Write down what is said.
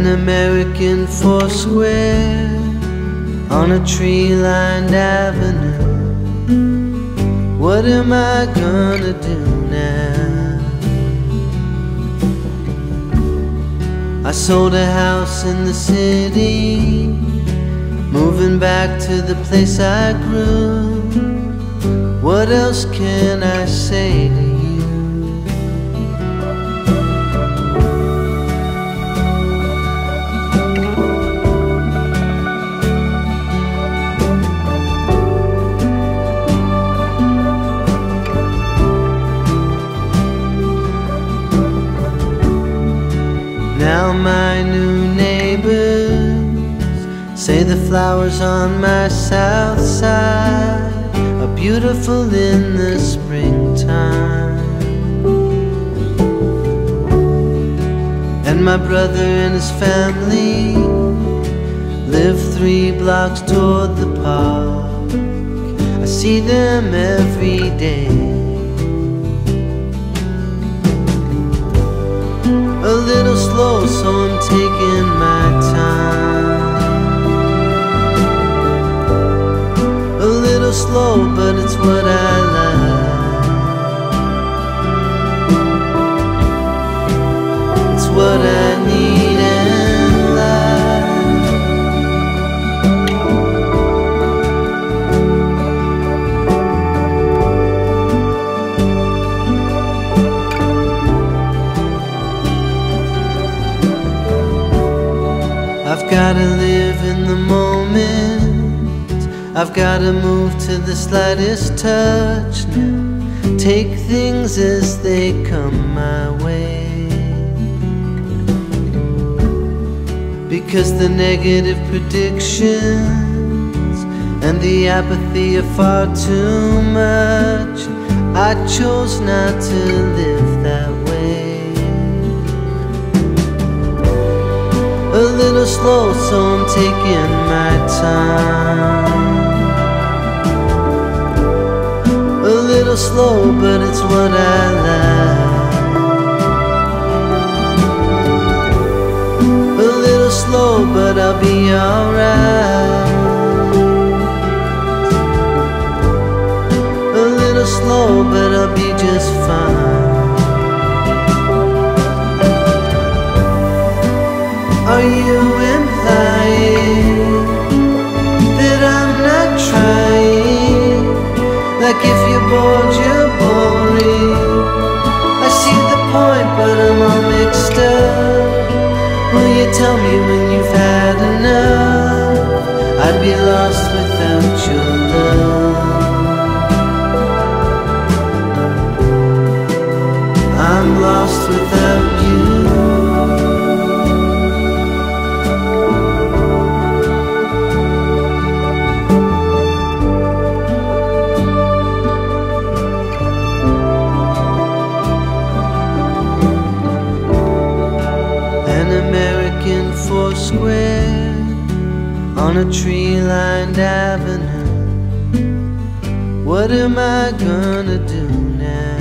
An American Foursquare on a tree lined avenue. What am I gonna do now? I sold a house in the city, moving back to the place I grew. What else can I say Now my new neighbors say the flowers on my south side are beautiful in the springtime. And my brother and his family live three blocks toward the park. I see them every slow, but it's what I like. It's what I need in life. I've gotta live. I've gotta move to the slightest touch now. Take things as they come my way. Because the negative predictions and the apathy are far too much. I chose not to live that way. a little slow, so I'm taking my time. Little slow, but it's what I like. A little slow, but I'll be alright. A little slow, but tell me when you've had enough? I'd be lost without your love. I'm lost without Foursquare on a tree lined avenue. What am I gonna do now?